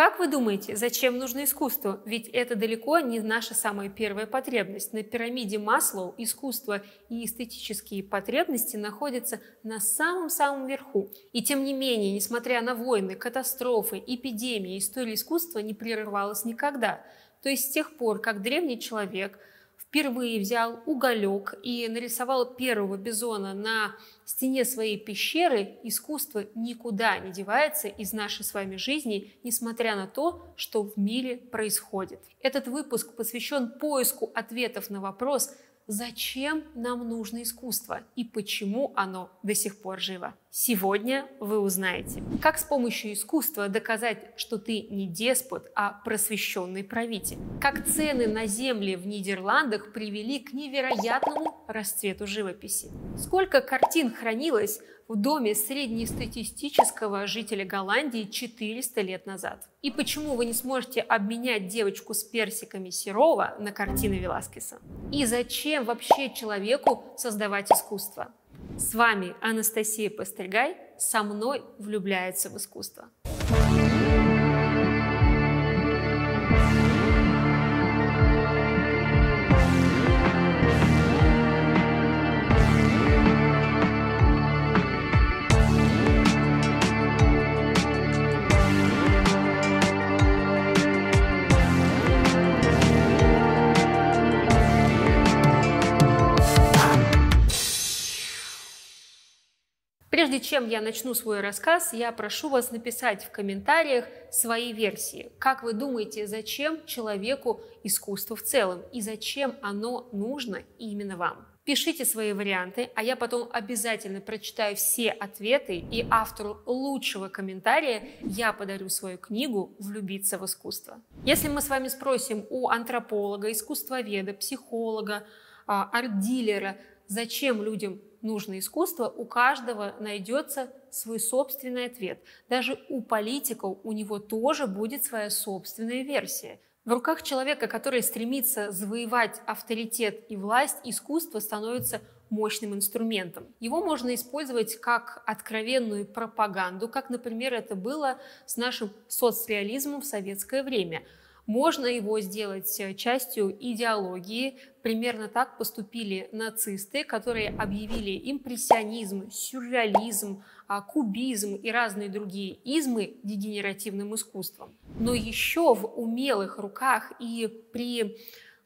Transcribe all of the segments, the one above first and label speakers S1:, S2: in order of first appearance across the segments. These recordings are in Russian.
S1: Как вы думаете, зачем нужно искусство? Ведь это далеко не наша самая первая потребность. На пирамиде Маслоу искусство и эстетические потребности находятся на самом-самом верху. И тем не менее, несмотря на войны, катастрофы, эпидемии, история искусства не прерывалась никогда. То есть с тех пор, как древний человек – впервые взял уголек и нарисовал первого бизона на стене своей пещеры, искусство никуда не девается из нашей с вами жизни, несмотря на то, что в мире происходит. Этот выпуск посвящен поиску ответов на вопрос, зачем нам нужно искусство и почему оно до сих пор живо. Сегодня вы узнаете, как с помощью искусства доказать, что ты не деспот, а просвещенный правитель. Как цены на земли в Нидерландах привели к невероятному расцвету живописи. Сколько картин хранилось в доме среднестатистического жителя Голландии 400 лет назад. И почему вы не сможете обменять девочку с персиками Серова на картины Веласкеса? И зачем вообще человеку создавать искусство? С вами Анастасия Пастельгай, со мной влюбляется в искусство. Прежде чем я начну свой рассказ, я прошу вас написать в комментариях свои версии. Как вы думаете, зачем человеку искусство в целом и зачем оно нужно именно вам? Пишите свои варианты, а я потом обязательно прочитаю все ответы, и автору лучшего комментария я подарю свою книгу «Влюбиться в искусство». Если мы с вами спросим у антрополога, искусствоведа, психолога, а, арт-дилера, зачем людям нужно искусство, у каждого найдется свой собственный ответ. Даже у политиков у него тоже будет своя собственная версия. В руках человека, который стремится завоевать авторитет и власть, искусство становится мощным инструментом. Его можно использовать как откровенную пропаганду, как, например, это было с нашим соцреализмом в советское время – можно его сделать э, частью идеологии. Примерно так поступили нацисты, которые объявили импрессионизм, сюрреализм, а, кубизм и разные другие измы дегенеративным искусством. Но еще в умелых руках и при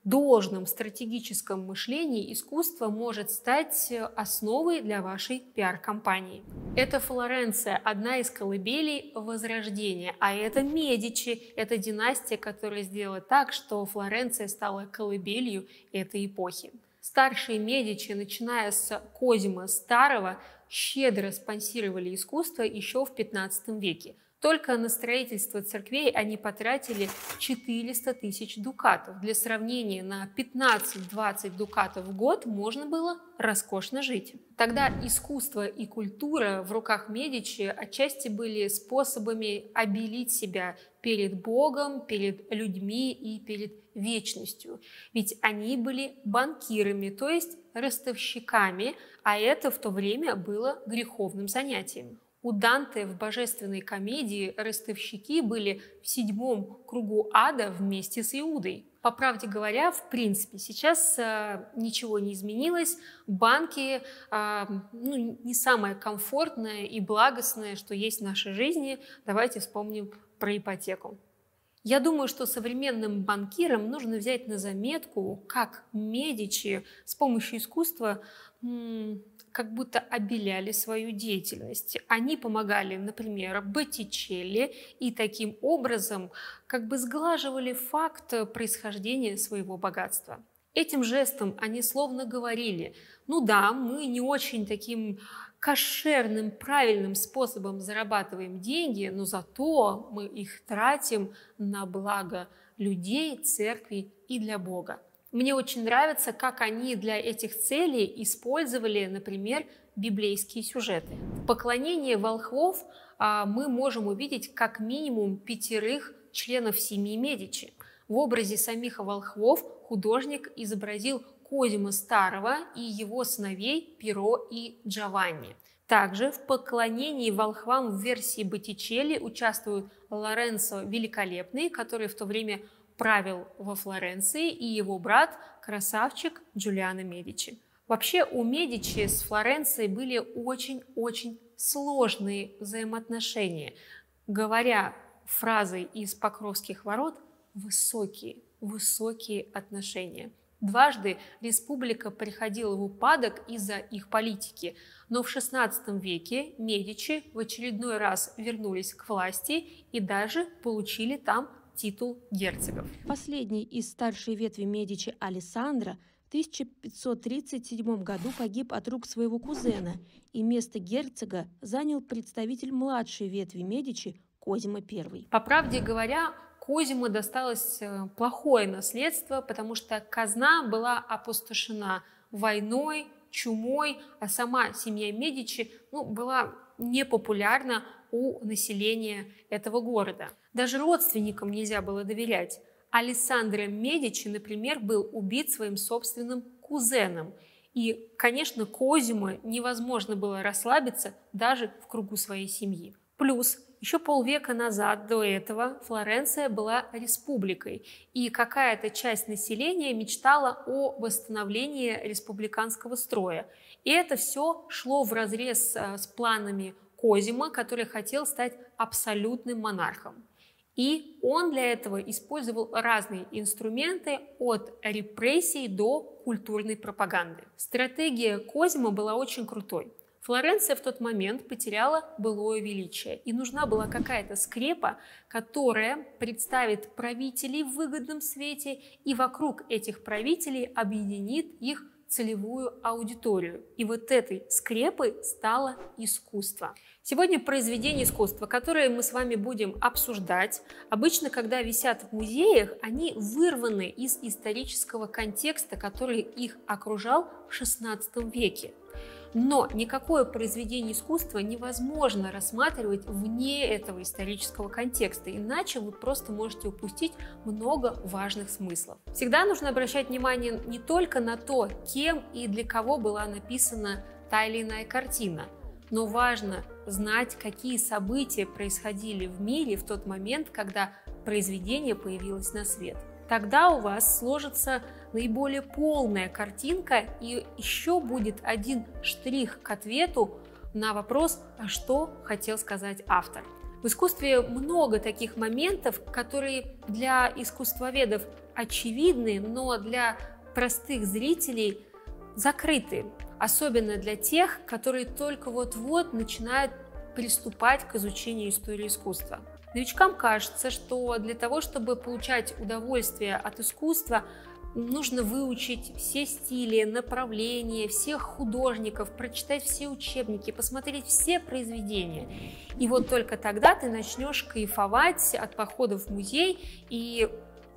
S1: должном стратегическом мышлении искусство может стать основой для вашей пиар-компании. Это Флоренция, одна из колыбелей Возрождения, а это Медичи, это династия, которая сделала так, что Флоренция стала колыбелью этой эпохи. Старшие Медичи, начиная с Козима Старого, щедро спонсировали искусство еще в 15 веке. Только на строительство церквей они потратили 400 тысяч дукатов. Для сравнения, на 15-20 дукатов в год можно было роскошно жить. Тогда искусство и культура в руках Медичи отчасти были способами обелить себя перед Богом, перед людьми и перед вечностью. Ведь они были банкирами, то есть ростовщиками, а это в то время было греховным занятием. У Данте в божественной комедии ростовщики были в седьмом кругу ада вместе с Иудой. По правде говоря, в принципе, сейчас э, ничего не изменилось. Банки э, ну, не самое комфортное и благостное, что есть в нашей жизни. Давайте вспомним про ипотеку. Я думаю, что современным банкирам нужно взять на заметку, как Медичи с помощью искусства как будто обеляли свою деятельность. Они помогали, например, Боттичелли и таким образом как бы сглаживали факт происхождения своего богатства. Этим жестом они словно говорили, ну да, мы не очень таким кошерным, правильным способом зарабатываем деньги, но зато мы их тратим на благо людей, церкви и для Бога. Мне очень нравится, как они для этих целей использовали, например, библейские сюжеты. В поклонении волхвов а, мы можем увидеть как минимум пятерых членов семьи Медичи. В образе самих волхвов художник изобразил Козима Старого и его сыновей Пиро и Джованни. Также в поклонении волхвам в версии Боттичелли участвуют Лоренцо Великолепный, который в то время правил во Флоренции, и его брат, красавчик Джулиано Медичи. Вообще у Медичи с Флоренцией были очень-очень сложные взаимоотношения. Говоря фразой из Покровских ворот, высокие, высокие отношения. Дважды республика приходила в упадок из-за их политики, но в XVI веке Медичи в очередной раз вернулись к власти и даже получили там титул герцогов.
S2: Последний из старшей ветви Медичи Алессандро в 1537 году погиб от рук своего кузена, и место герцога занял представитель младшей ветви Медичи Козима I.
S1: По правде говоря, Козиму досталось э, плохое наследство, потому что казна была опустошена войной, чумой, а сама семья Медичи ну, была непопулярна у населения этого города. Даже родственникам нельзя было доверять. Алессандро Медичи, например, был убит своим собственным кузеном. И, конечно, Козимо невозможно было расслабиться даже в кругу своей семьи. Плюс еще полвека назад до этого Флоренция была республикой, и какая-то часть населения мечтала о восстановлении республиканского строя. И это все шло в разрез э, с планами Козима, который хотел стать абсолютным монархом. И он для этого использовал разные инструменты от репрессий до культурной пропаганды. Стратегия Козима была очень крутой. Флоренция в тот момент потеряла былое величие, и нужна была какая-то скрепа, которая представит правителей в выгодном свете и вокруг этих правителей объединит их целевую аудиторию. И вот этой скрепой стало искусство. Сегодня произведения искусства, которые мы с вами будем обсуждать, обычно, когда висят в музеях, они вырваны из исторического контекста, который их окружал в XVI веке. Но никакое произведение искусства невозможно рассматривать вне этого исторического контекста, иначе вы просто можете упустить много важных смыслов. Всегда нужно обращать внимание не только на то, кем и для кого была написана та или иная картина, но важно знать, какие события происходили в мире в тот момент, когда произведение появилось на свет. Тогда у вас сложится наиболее полная картинка и еще будет один штрих к ответу на вопрос, а что хотел сказать автор. В искусстве много таких моментов, которые для искусствоведов очевидны, но для простых зрителей закрыты. Особенно для тех, которые только вот-вот начинают приступать к изучению истории искусства. Новичкам кажется, что для того, чтобы получать удовольствие от искусства, нужно выучить все стили, направления, всех художников, прочитать все учебники, посмотреть все произведения. И вот только тогда ты начнешь кайфовать от походов в музей и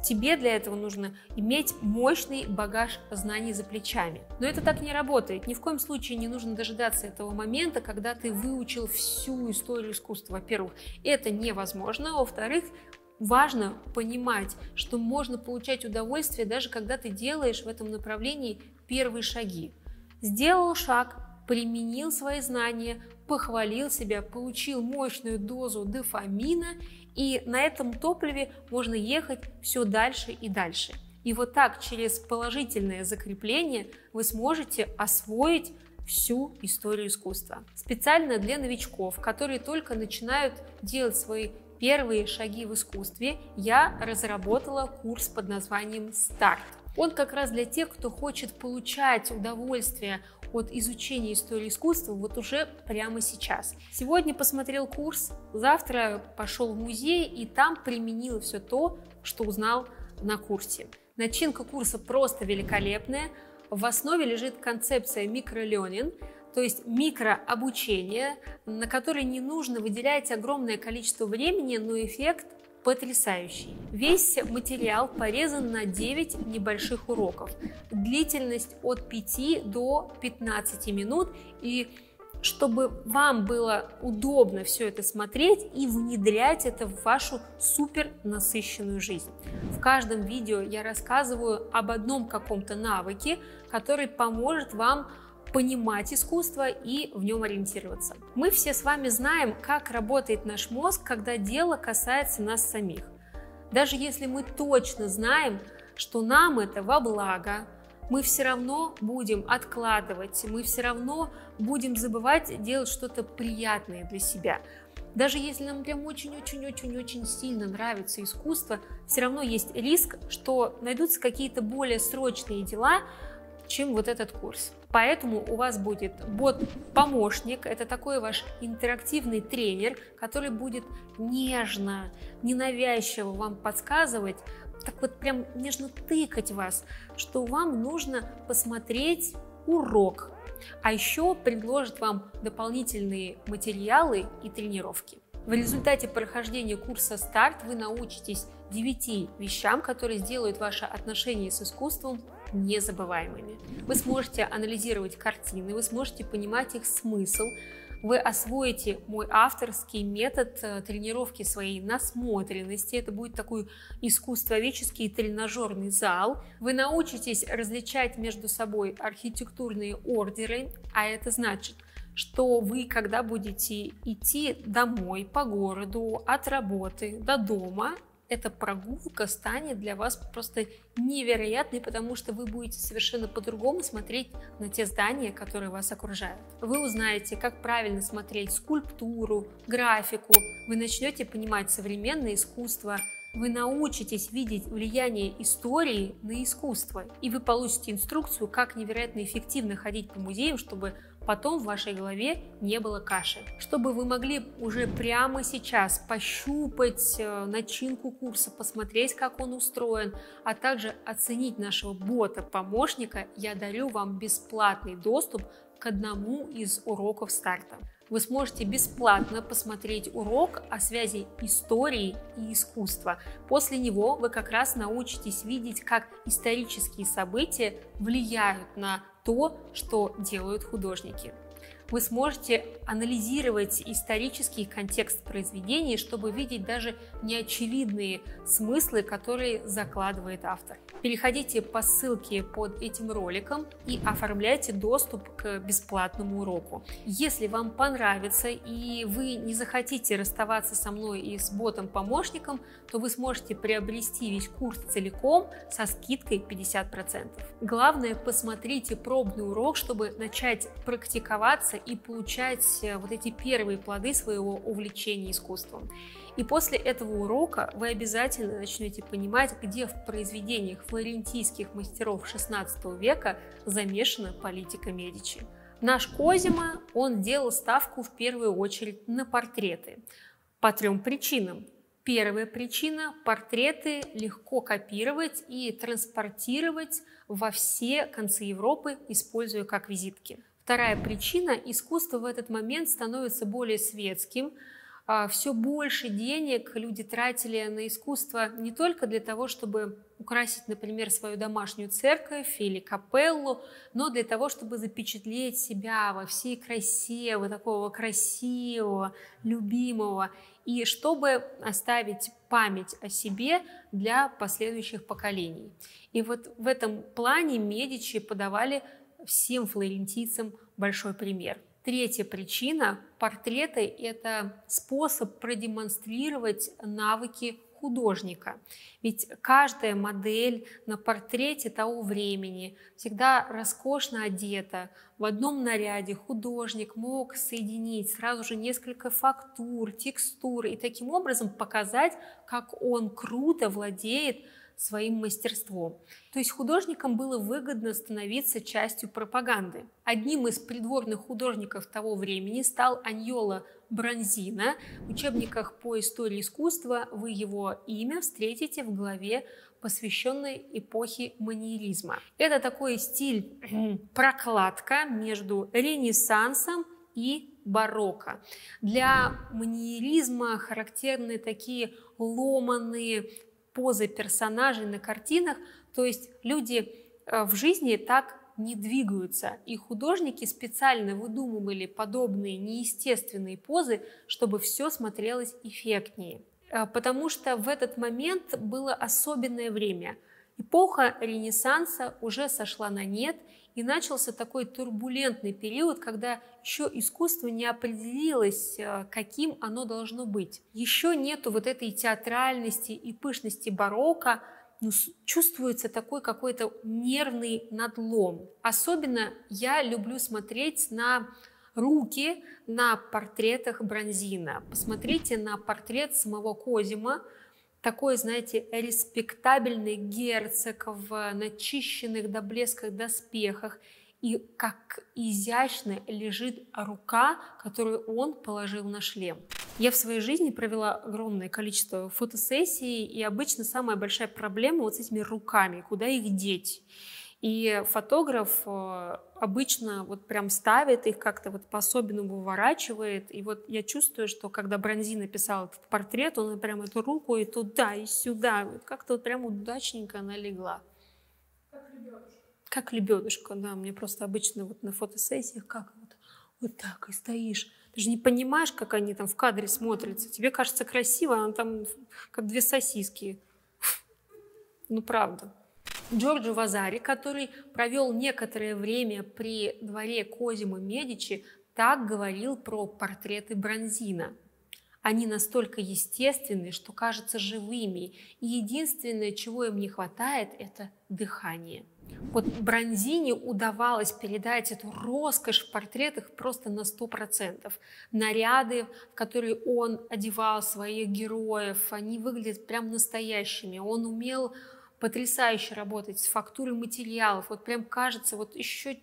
S1: Тебе для этого нужно иметь мощный багаж знаний за плечами. Но это так не работает. Ни в коем случае не нужно дожидаться этого момента, когда ты выучил всю историю искусства. Во-первых, это невозможно. Во-вторых, важно понимать, что можно получать удовольствие даже когда ты делаешь в этом направлении первые шаги. Сделал шаг, применил свои знания, похвалил себя, получил мощную дозу дофамина и на этом топливе можно ехать все дальше и дальше. И вот так через положительное закрепление вы сможете освоить всю историю искусства. Специально для новичков, которые только начинают делать свои первые шаги в искусстве, я разработала курс под названием «Старт». Он как раз для тех, кто хочет получать удовольствие от изучения истории искусства вот уже прямо сейчас. Сегодня посмотрел курс, завтра пошел в музей и там применил все то, что узнал на курсе. Начинка курса просто великолепная. В основе лежит концепция микроленин, то есть микрообучение, на которое не нужно выделять огромное количество времени, но эффект потрясающий. Весь материал порезан на 9 небольших уроков. Длительность от 5 до 15 минут. И чтобы вам было удобно все это смотреть и внедрять это в вашу супер насыщенную жизнь. В каждом видео я рассказываю об одном каком-то навыке, который поможет вам понимать искусство и в нем ориентироваться. Мы все с вами знаем, как работает наш мозг, когда дело касается нас самих. Даже если мы точно знаем, что нам это во благо, мы все равно будем откладывать, мы все равно будем забывать делать что-то приятное для себя. Даже если нам прям очень-очень-очень-очень сильно нравится искусство, все равно есть риск, что найдутся какие-то более срочные дела, чем вот этот курс. Поэтому у вас будет бот-помощник, это такой ваш интерактивный тренер, который будет нежно, ненавязчиво вам подсказывать, так вот прям нежно тыкать вас, что вам нужно посмотреть урок, а еще предложит вам дополнительные материалы и тренировки. В результате прохождения курса «Старт» вы научитесь 9 вещам, которые сделают ваши отношения с искусством незабываемыми. Вы сможете анализировать картины, вы сможете понимать их смысл, вы освоите мой авторский метод э, тренировки своей насмотренности. Это будет такой искусствоведческий тренажерный зал. Вы научитесь различать между собой архитектурные ордеры, а это значит, что вы, когда будете идти домой по городу, от работы до дома, эта прогулка станет для вас просто невероятной, потому что вы будете совершенно по-другому смотреть на те здания, которые вас окружают. Вы узнаете, как правильно смотреть скульптуру, графику, вы начнете понимать современное искусство, вы научитесь видеть влияние истории на искусство, и вы получите инструкцию, как невероятно эффективно ходить по музеям, чтобы потом в вашей голове не было каши. Чтобы вы могли уже прямо сейчас пощупать э, начинку курса, посмотреть, как он устроен, а также оценить нашего бота-помощника, я дарю вам бесплатный доступ к одному из уроков старта. Вы сможете бесплатно посмотреть урок о связи истории и искусства. После него вы как раз научитесь видеть, как исторические события влияют на то, что делают художники. Вы сможете анализировать исторический контекст произведений, чтобы видеть даже неочевидные смыслы, которые закладывает автор. Переходите по ссылке под этим роликом и оформляйте доступ к бесплатному уроку. Если вам понравится и вы не захотите расставаться со мной и с ботом-помощником, то вы сможете приобрести весь курс целиком со скидкой 50%. Главное, посмотрите пробный урок, чтобы начать практиковаться и получать э, вот эти первые плоды своего увлечения искусством. И после этого урока вы обязательно начнете понимать, где в произведениях флорентийских мастеров XVI века замешана политика Медичи. Наш Козима, он делал ставку в первую очередь на портреты по трем причинам. Первая причина – портреты легко копировать и транспортировать во все концы Европы, используя как визитки. Вторая причина – искусство в этот момент становится более светским, все больше денег люди тратили на искусство не только для того, чтобы украсить, например, свою домашнюю церковь или капеллу, но для того, чтобы запечатлеть себя во всей красе, вот такого красивого, любимого, и чтобы оставить память о себе для последующих поколений. И вот в этом плане Медичи подавали всем флорентийцам большой пример. Третья причина – портреты – это способ продемонстрировать навыки художника. Ведь каждая модель на портрете того времени всегда роскошно одета. В одном наряде художник мог соединить сразу же несколько фактур, текстур и таким образом показать, как он круто владеет своим мастерством. То есть художникам было выгодно становиться частью пропаганды. Одним из придворных художников того времени стал Аньола Бронзина. В учебниках по истории искусства вы его имя встретите в главе посвященной эпохе маньеризма. Это такой стиль прокладка между ренессансом и барокко. Для маньеризма характерны такие ломанные позы персонажей на картинах, то есть люди э, в жизни так не двигаются. И художники специально выдумывали подобные неестественные позы, чтобы все смотрелось эффектнее. Э, потому что в этот момент было особенное время. Эпоха Ренессанса уже сошла на нет, и начался такой турбулентный период, когда еще искусство не определилось, э, каким оно должно быть. Еще нету вот этой театральности и пышности барокко, ну, чувствуется такой какой-то нервный надлом. Особенно я люблю смотреть на руки на портретах Бронзина. Посмотрите на портрет самого Козима, такой, знаете, респектабельный герцог в начищенных до блеска доспехах, и как изящно лежит рука, которую он положил на шлем. Я в своей жизни провела огромное количество фотосессий, и обычно самая большая проблема вот с этими руками, куда их деть. И фотограф э, обычно вот прям ставит их как-то вот по-особенному выворачивает. И вот я чувствую, что когда Бронзи написал этот портрет, он прям эту руку и туда, и сюда. Вот как-то вот прям удачненько она легла. Как лебедушка. Как лебедушка, да. Мне просто обычно вот на фотосессиях как вот, вот так и стоишь. Ты же не понимаешь, как они там в кадре смотрятся. Тебе кажется красиво, а там как две сосиски. Ну, правда. Джорджо Вазари, который провел некоторое время при дворе Козимо Медичи, так говорил про портреты Бронзина. Они настолько естественны, что кажутся живыми, и единственное, чего им не хватает, это дыхание. Вот Бронзине удавалось передать эту роскошь в портретах просто на 100%. Наряды, в которые он одевал своих героев, они выглядят прям настоящими. Он умел потрясающе работать с фактурой материалов. Вот прям кажется, вот еще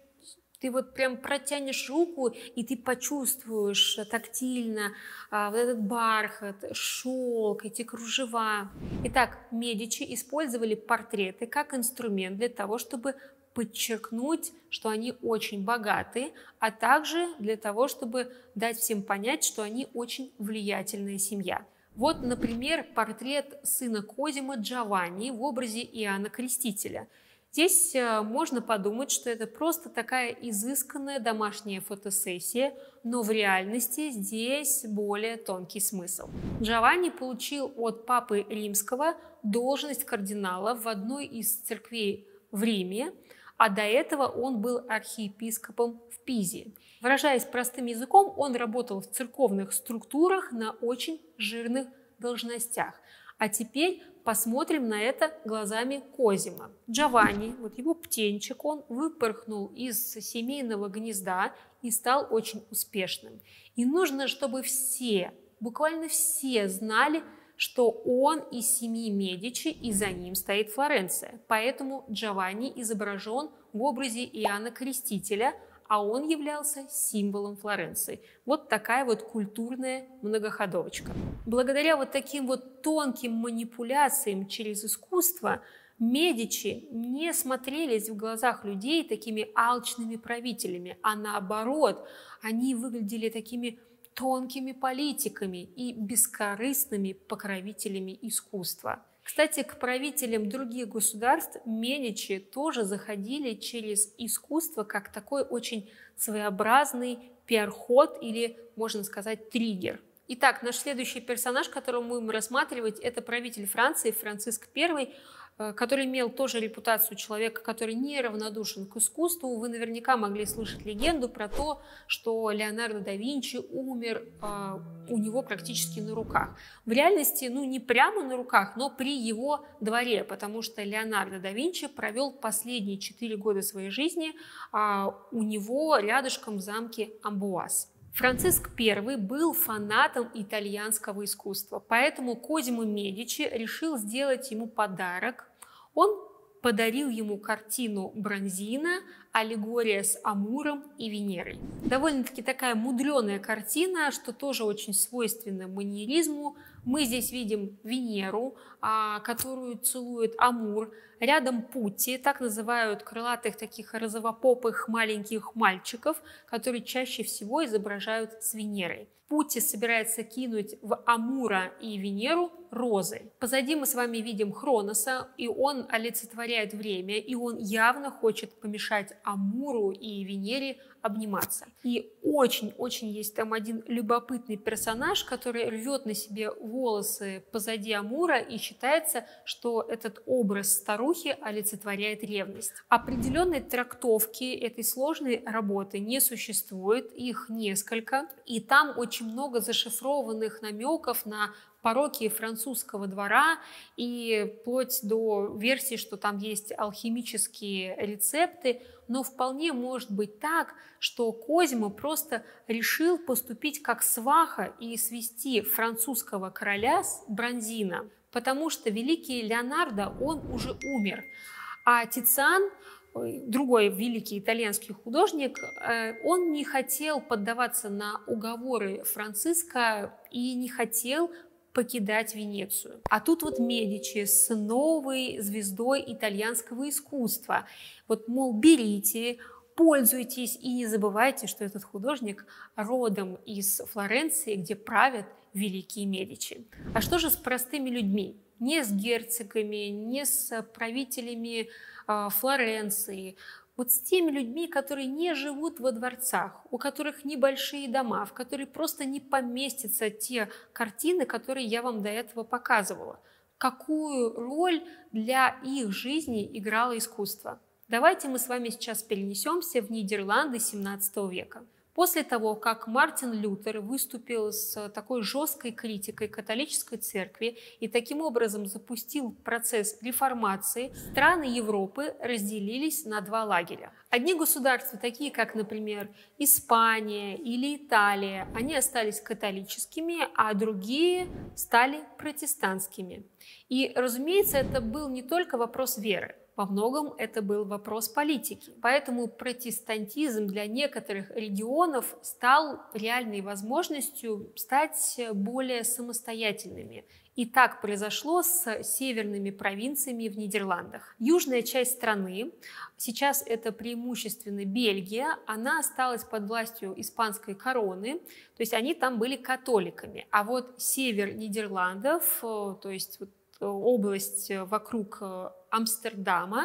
S1: ты вот прям протянешь руку, и ты почувствуешь тактильно а, вот этот бархат, шелк, эти кружева. Итак, Медичи использовали портреты как инструмент для того, чтобы подчеркнуть, что они очень богаты, а также для того, чтобы дать всем понять, что они очень влиятельная семья. Вот, например, портрет сына Козима Джованни в образе Иоанна Крестителя. Здесь э, можно подумать, что это просто такая изысканная домашняя фотосессия, но в реальности здесь более тонкий смысл. Джованни получил от папы римского должность кардинала в одной из церквей в Риме, а до этого он был архиепископом в Пизе. Выражаясь простым языком, он работал в церковных структурах на очень жирных должностях. А теперь посмотрим на это глазами Козима. Джованни, вот его птенчик, он выпорхнул из семейного гнезда и стал очень успешным. И нужно, чтобы все, буквально все знали, что он из семьи Медичи, и за ним стоит Флоренция. Поэтому Джованни изображен в образе Иоанна Крестителя – а он являлся символом Флоренции. Вот такая вот культурная многоходовочка. Благодаря вот таким вот тонким манипуляциям через искусство Медичи не смотрелись в глазах людей такими алчными правителями, а наоборот, они выглядели такими тонкими политиками и бескорыстными покровителями искусства. Кстати, к правителям других государств Медичи тоже заходили через искусство как такой очень своеобразный пиар-ход или, можно сказать, триггер. Итак, наш следующий персонаж, которого мы будем рассматривать, это правитель Франции Франциск I. Э, который имел тоже репутацию человека, который неравнодушен к искусству. Вы наверняка могли слышать легенду про то, что Леонардо да Винчи умер э, у него практически на руках. В реальности, ну не прямо на руках, но при его дворе, потому что Леонардо да Винчи провел последние четыре года своей жизни э, у него рядышком в замке Амбуаз. Франциск I был фанатом итальянского искусства, поэтому Козимо Медичи решил сделать ему подарок. Он подарил ему картину Бронзина «Аллегория с Амуром и Венерой». Довольно-таки такая мудреная картина, что тоже очень свойственно маньеризму. Мы здесь видим Венеру, а, которую целует Амур. Рядом Пути, так называют крылатых таких розовопопых маленьких мальчиков, которые чаще всего изображают с Венерой. Пути собирается кинуть в Амура и Венеру розы. Позади мы с вами видим Хроноса, и он олицетворяет время, и он явно хочет помешать Амуру и Венере обниматься. И очень-очень есть там один любопытный персонаж, который рвет на себе волосы позади Амура, и считается, что этот образ старухи олицетворяет ревность. Определенной трактовки этой сложной работы не существует, их несколько, и там очень много зашифрованных намеков на пороки французского двора и вплоть до версии, что там есть алхимические рецепты, но вполне может быть так, что Козьма просто решил поступить как сваха и свести французского короля с Бронзина, потому что великий Леонардо, он уже умер, а Тициан другой великий итальянский художник, э, он не хотел поддаваться на уговоры Франциска и не хотел покидать Венецию. А тут вот Медичи с новой звездой итальянского искусства. Вот, мол, берите, пользуйтесь и не забывайте, что этот художник родом из Флоренции, где правят великие Медичи. А что же с простыми людьми? Не с герцогами, не с правителями э, Флоренции, вот с теми людьми, которые не живут во дворцах, у которых небольшие дома, в которые просто не поместятся те картины, которые я вам до этого показывала. Какую роль для их жизни играло искусство? Давайте мы с вами сейчас перенесемся в Нидерланды 17 века. После того, как Мартин Лютер выступил с такой жесткой критикой католической церкви и таким образом запустил процесс реформации, страны Европы разделились на два лагеря. Одни государства, такие как, например, Испания или Италия, они остались католическими, а другие стали протестантскими. И, разумеется, это был не только вопрос веры. Во многом это был вопрос политики. Поэтому протестантизм для некоторых регионов стал реальной возможностью стать более самостоятельными. И так произошло с северными провинциями в Нидерландах. Южная часть страны, сейчас это преимущественно Бельгия, она осталась под властью испанской короны, то есть они там были католиками. А вот север Нидерландов, э, то есть область вокруг э, Амстердама.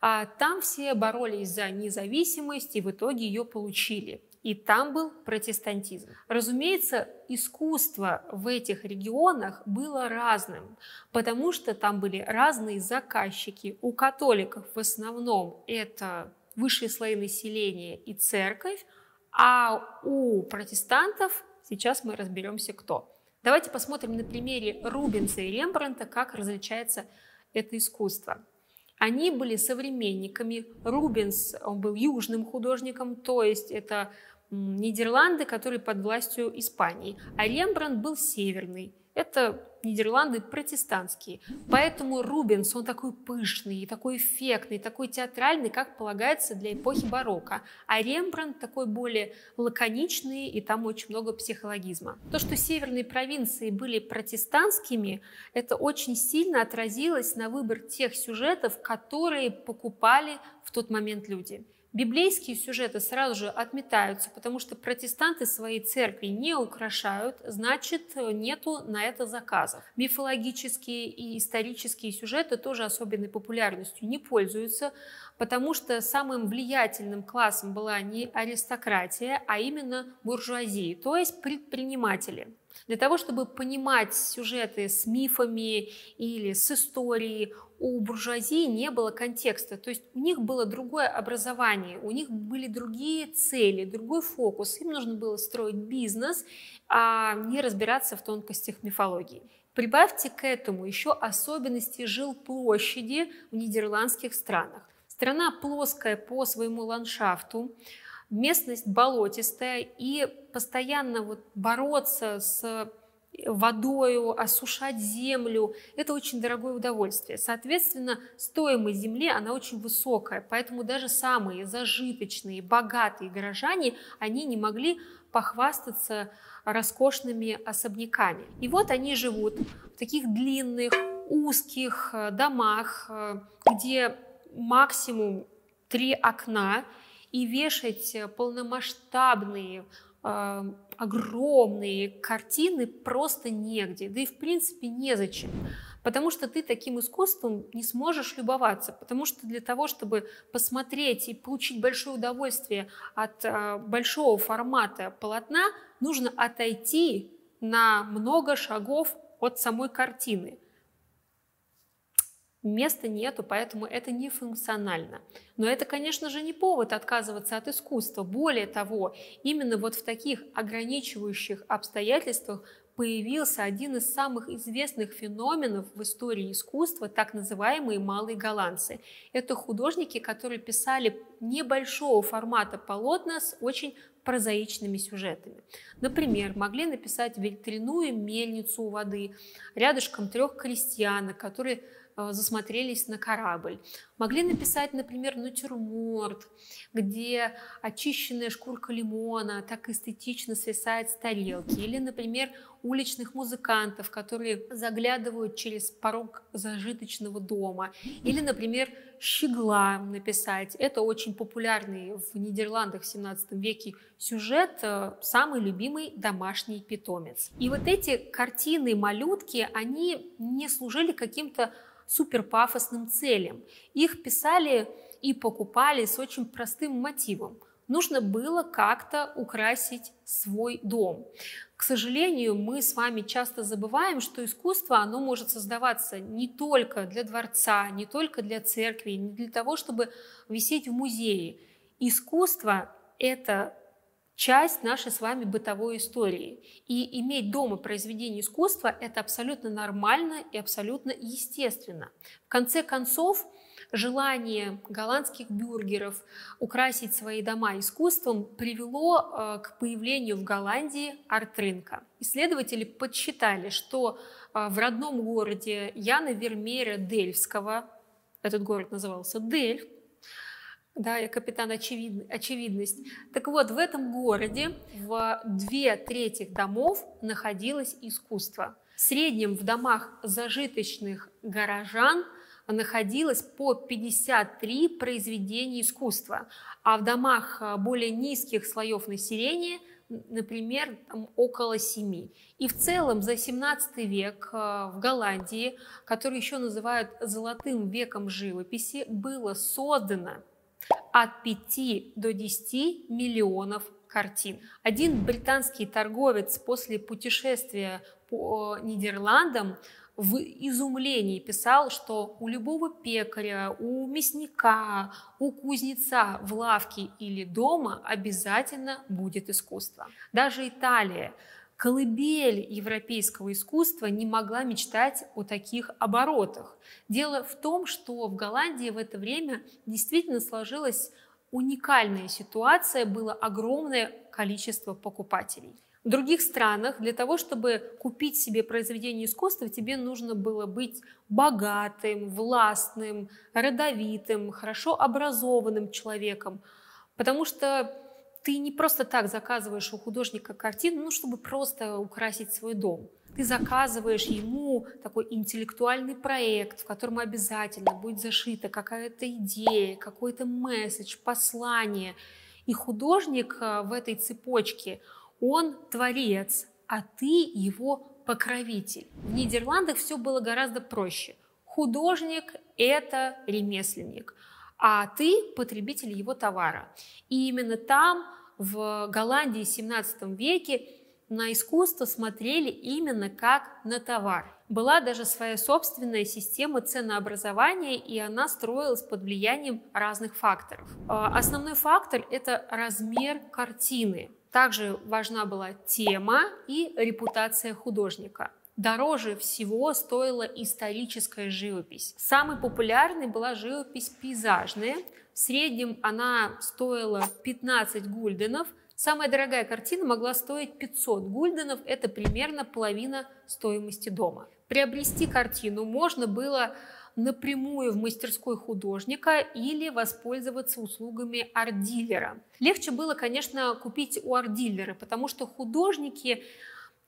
S1: А там все боролись за независимость и в итоге ее получили. И там был протестантизм. Разумеется, искусство в этих регионах было разным, потому что там были разные заказчики. У католиков в основном это высшие слои населения и церковь, а у протестантов сейчас мы разберемся кто. Давайте посмотрим на примере Рубенса и Рембрандта, как различается это искусство. Они были современниками. Рубенс, он был южным художником, то есть это Нидерланды, которые под властью Испании, а Рембрандт был северный. Это Нидерланды протестантские. Поэтому Рубенс, он такой пышный, такой эффектный, такой театральный, как полагается для эпохи барокко. А Рембрандт такой более лаконичный, и там очень много психологизма. То, что северные провинции были протестантскими, это очень сильно отразилось на выбор тех сюжетов, которые покупали в тот момент люди. Библейские сюжеты сразу же отметаются, потому что протестанты свои церкви не украшают, значит, нету на это заказов. Мифологические и исторические сюжеты тоже особенной популярностью не пользуются, потому что самым влиятельным классом была не аристократия, а именно буржуазия, то есть предприниматели. Для того, чтобы понимать сюжеты с мифами или с историей, у буржуазии не было контекста, то есть у них было другое образование, у них были другие цели, другой фокус. Им нужно было строить бизнес, а не разбираться в тонкостях мифологии. Прибавьте к этому еще особенности жилплощади в нидерландских странах. Страна плоская по своему ландшафту, местность болотистая, и постоянно вот бороться с водою, осушать землю. Это очень дорогое удовольствие. Соответственно, стоимость земли, она очень высокая, поэтому даже самые зажиточные, богатые горожане, они не могли похвастаться роскошными особняками. И вот они живут в таких длинных, узких э, домах, э, где максимум три окна, и вешать полномасштабные э, огромные картины просто негде, да и в принципе незачем. Потому что ты таким искусством не сможешь любоваться. Потому что для того, чтобы посмотреть и получить большое удовольствие от э, большого формата полотна, нужно отойти на много шагов от самой картины. Места нету, поэтому это не функционально. Но это, конечно же, не повод отказываться от искусства. Более того, именно вот в таких ограничивающих обстоятельствах появился один из самых известных феноменов в истории искусства, так называемые малые голландцы. Это художники, которые писали небольшого формата полотна с очень прозаичными сюжетами. Например, могли написать ветряную мельницу у воды, рядышком трех крестьянок, которые засмотрелись на корабль. Могли написать, например, натюрморт, где очищенная шкурка лимона так эстетично свисает с тарелки. Или, например, уличных музыкантов, которые заглядывают через порог зажиточного дома. Или, например, щегла написать. Это очень популярный в Нидерландах в 17 веке сюжет, э, самый любимый домашний питомец. И вот эти картины, малютки, они не служили каким-то супер пафосным целям. Их писали и покупали с очень простым мотивом. Нужно было как-то украсить свой дом. К сожалению, мы с вами часто забываем, что искусство, оно может создаваться не только для дворца, не только для церкви, не для того, чтобы висеть в музее. Искусство – это часть нашей с вами бытовой истории. И иметь дома произведение искусства – это абсолютно нормально и абсолютно естественно. В конце концов, желание голландских бюргеров украсить свои дома искусством привело э, к появлению в Голландии арт-рынка. Исследователи подсчитали, что э, в родном городе Яна Вермеера Дельфского, этот город назывался Дельф, да, я капитан очевид... очевидность. Так вот, в этом городе в две трети домов находилось искусство. В среднем в домах зажиточных горожан находилось по 53 произведения искусства, а в домах а, более низких слоев населения например, около семи. И в целом за 17 век а, в Голландии, который еще называют золотым веком живописи, было создано от 5 до 10 миллионов картин. Один британский торговец после путешествия по Нидерландам в изумлении писал, что у любого пекаря, у мясника, у кузнеца в лавке или дома обязательно будет искусство. Даже Италия колыбель европейского искусства не могла мечтать о таких оборотах. Дело в том, что в Голландии в это время действительно сложилась уникальная ситуация, было огромное количество покупателей. В других странах для того, чтобы купить себе произведение искусства, тебе нужно было быть богатым, властным, родовитым, хорошо образованным человеком, потому что ты не просто так заказываешь у художника картину, ну, чтобы просто украсить свой дом. Ты заказываешь ему такой интеллектуальный проект, в котором обязательно будет зашита какая-то идея, какой-то месседж, послание. И художник э, в этой цепочке, он творец, а ты его покровитель. В Нидерландах все было гораздо проще. Художник – это ремесленник, а ты – потребитель его товара. И именно там в Голландии в 17 веке на искусство смотрели именно как на товар. Была даже своя собственная система ценообразования, и она строилась под влиянием разных факторов. А, основной фактор – это размер картины. Также важна была тема и репутация художника. Дороже всего стоила историческая живопись. Самой популярной была живопись пейзажная – в среднем она стоила 15 гульденов. Самая дорогая картина могла стоить 500 гульденов. Это примерно половина стоимости дома. Приобрести картину можно было напрямую в мастерской художника или воспользоваться услугами арт-дилера. Легче было, конечно, купить у арт-дилера, потому что художники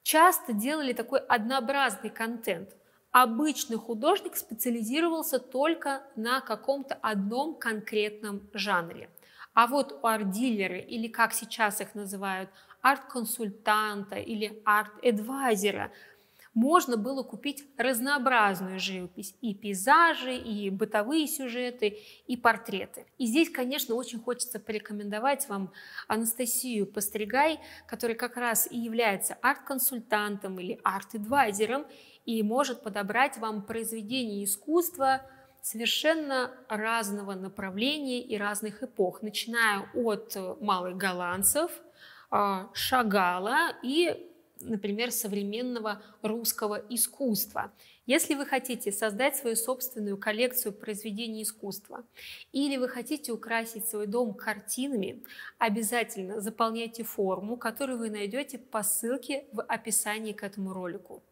S1: часто делали такой однообразный контент. Обычный художник специализировался только на каком-то одном конкретном жанре. А вот у арт-дилеры, или как сейчас их называют, арт-консультанта или арт-эдвайзера – можно было купить разнообразную живопись, и пейзажи, и бытовые сюжеты, и портреты. И здесь, конечно, очень хочется порекомендовать вам Анастасию Постригай, которая как раз и является арт-консультантом или арт-эдвайзером, и может подобрать вам произведения искусства совершенно разного направления и разных эпох, начиная от малых голландцев, а, Шагала и например, современного русского искусства. Если вы хотите создать свою собственную коллекцию произведений искусства или вы хотите украсить свой дом картинами, обязательно заполняйте форму, которую вы найдете по ссылке в описании к этому ролику.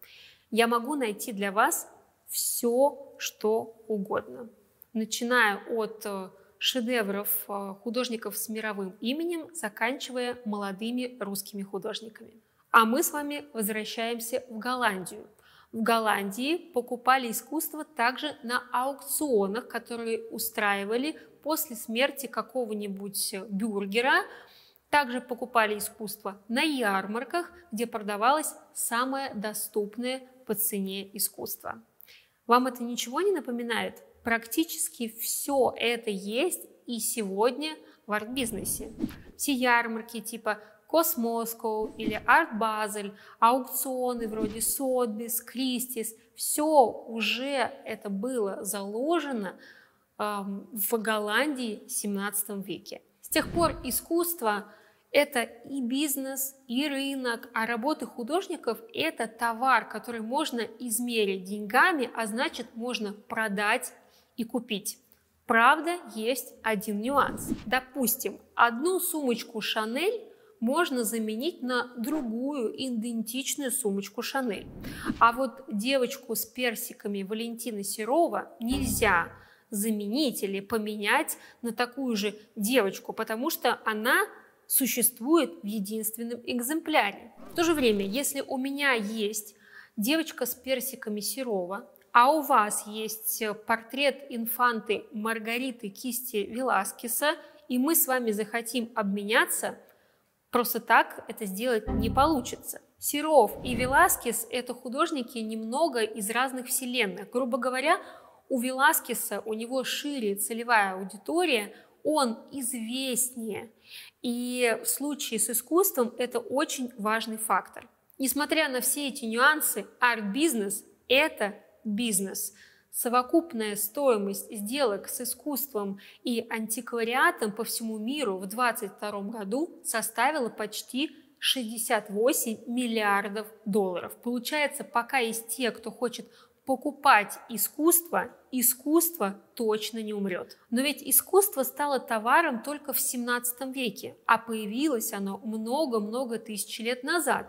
S1: Я могу найти для вас все, что угодно, начиная от э, шедевров э, художников с мировым именем, заканчивая молодыми русскими художниками. А мы с вами возвращаемся в Голландию. В Голландии покупали искусство также на аукционах, которые устраивали после смерти какого-нибудь бюргера. Также покупали искусство на ярмарках, где продавалось самое доступное по цене искусство. Вам это ничего не напоминает? Практически все это есть и сегодня в арт-бизнесе. Все ярмарки типа Космоскоу или Арт Базель, аукционы вроде Сотбис, Кристис, все уже это было заложено в Голландии в 17 веке. С тех пор искусство – это и бизнес, и рынок, а работы художников – это товар, который можно измерить деньгами, а значит можно продать и купить. Правда, есть один нюанс. Допустим, одну сумочку Шанель можно заменить на другую идентичную сумочку Шанель. А вот девочку с персиками Валентина Серова нельзя заменить или поменять на такую же девочку, потому что она существует в единственном экземпляре. В то же время, если у меня есть девочка с персиками Серова, а у вас есть портрет инфанты Маргариты Кисти Веласкеса, и мы с вами захотим обменяться – Просто так это сделать не получится. Серов и Веласкес – это художники немного из разных вселенных. Грубо говоря, у Веласкеса у него шире целевая аудитория, он известнее. И в случае с искусством это очень важный фактор. Несмотря на все эти нюансы, арт-бизнес – это бизнес – Совокупная стоимость сделок с искусством и антиквариатом по всему миру в 2022 году составила почти 68 миллиардов долларов. Получается, пока есть те, кто хочет покупать искусство, искусство точно не умрет. Но ведь искусство стало товаром только в 17 веке, а появилось оно много-много тысяч лет назад.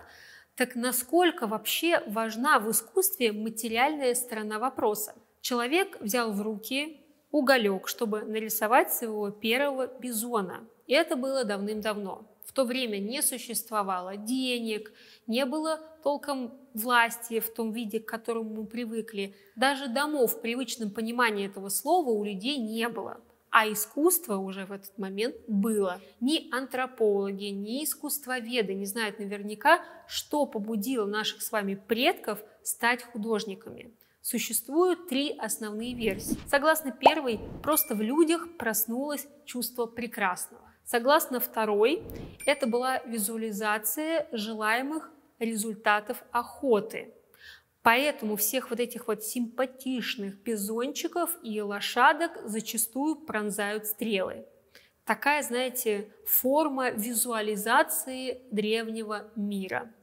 S1: Так насколько вообще важна в искусстве материальная сторона вопроса? Человек взял в руки уголек, чтобы нарисовать своего первого бизона. И это было давным-давно. В то время не существовало денег, не было толком власти в том виде, к которому мы привыкли. Даже домов в привычном понимании этого слова у людей не было. А искусство уже в этот момент было. Ни антропологи, ни искусствоведы не знают наверняка, что побудило наших с вами предков стать художниками. Существуют три основные версии. Согласно первой, просто в людях проснулось чувство прекрасного. Согласно второй, это была визуализация желаемых результатов охоты. Поэтому всех вот этих вот симпатичных бизончиков и лошадок зачастую пронзают стрелы. Такая, знаете, форма визуализации древнего мира –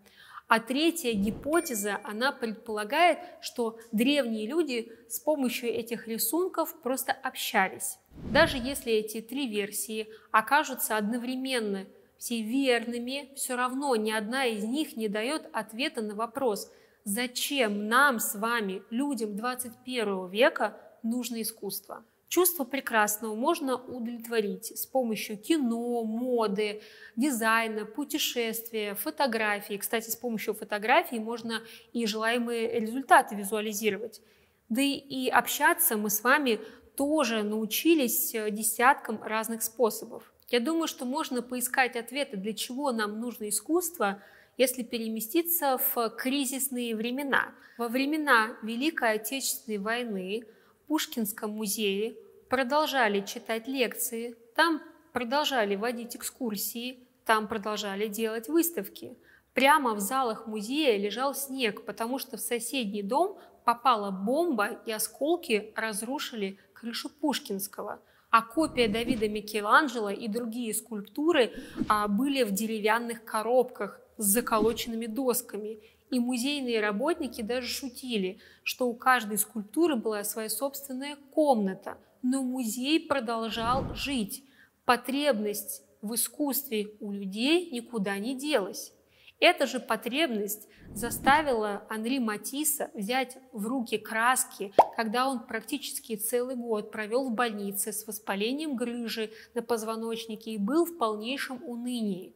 S1: а третья гипотеза, она предполагает, что древние люди с помощью этих рисунков просто общались. Даже если эти три версии окажутся одновременно все верными, все равно ни одна из них не дает ответа на вопрос, зачем нам с вами, людям 21 века, нужно искусство. Чувство прекрасного можно удовлетворить с помощью кино, моды, дизайна, путешествия, фотографии. Кстати, с помощью фотографий можно и желаемые результаты визуализировать. Да и общаться мы с вами тоже научились десяткам разных способов. Я думаю, что можно поискать ответы, для чего нам нужно искусство, если переместиться в кризисные времена. Во времена Великой Отечественной войны в Пушкинском музее продолжали читать лекции, там продолжали водить экскурсии, там продолжали делать выставки. Прямо в залах музея лежал снег, потому что в соседний дом попала бомба и осколки разрушили крышу Пушкинского – а копия Давида Микеланджело и другие скульптуры а, были в деревянных коробках с заколоченными досками. И музейные работники даже шутили, что у каждой скульптуры была своя собственная комната. Но музей продолжал жить. Потребность в искусстве у людей никуда не делась. Эта же потребность заставила Анри Матисса взять в руки краски, когда он практически целый год провел в больнице с воспалением грыжи на позвоночнике и был в полнейшем унынии.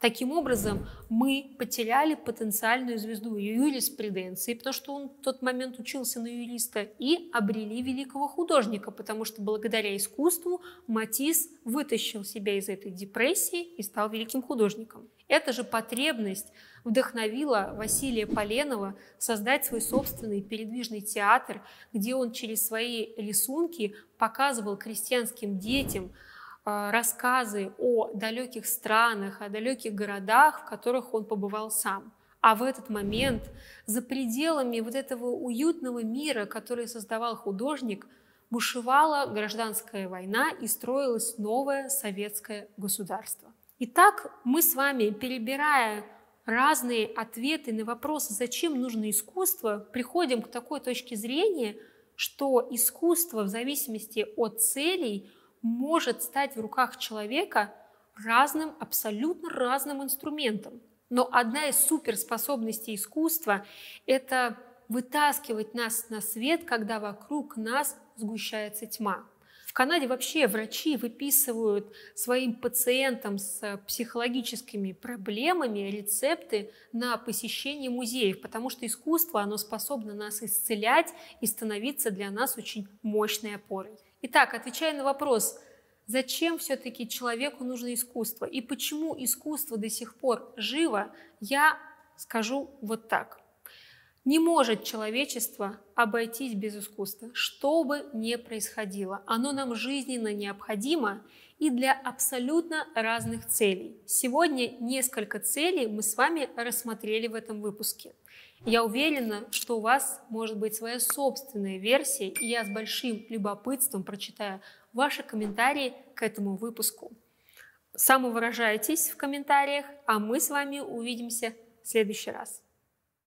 S1: Таким образом, мы потеряли потенциальную звезду юриспруденции, потому что он в тот момент учился на юриста, и обрели великого художника, потому что благодаря искусству Матис вытащил себя из этой депрессии и стал великим художником. Эта же потребность вдохновила Василия Поленова создать свой собственный передвижный театр, где он через свои рисунки показывал крестьянским детям рассказы о далеких странах, о далеких городах, в которых он побывал сам. А в этот момент за пределами вот этого уютного мира, который создавал художник, бушевала гражданская война и строилось новое советское государство. Итак, мы с вами, перебирая разные ответы на вопрос, зачем нужно искусство, приходим к такой точке зрения, что искусство в зависимости от целей может стать в руках человека разным, абсолютно разным инструментом. Но одна из суперспособностей искусства – это вытаскивать нас на свет, когда вокруг нас сгущается тьма. В Канаде вообще врачи выписывают своим пациентам с психологическими проблемами рецепты на посещение музеев, потому что искусство, оно способно нас исцелять и становиться для нас очень мощной опорой. Итак, отвечая на вопрос, зачем все-таки человеку нужно искусство и почему искусство до сих пор живо, я скажу вот так – не может человечество обойтись без искусства, что бы ни происходило. Оно нам жизненно необходимо и для абсолютно разных целей. Сегодня несколько целей мы с вами рассмотрели в этом выпуске. Я уверена, что у вас может быть своя собственная версия, и я с большим любопытством прочитаю ваши комментарии к этому выпуску. Самовыражайтесь в комментариях, а мы с вами увидимся в следующий раз.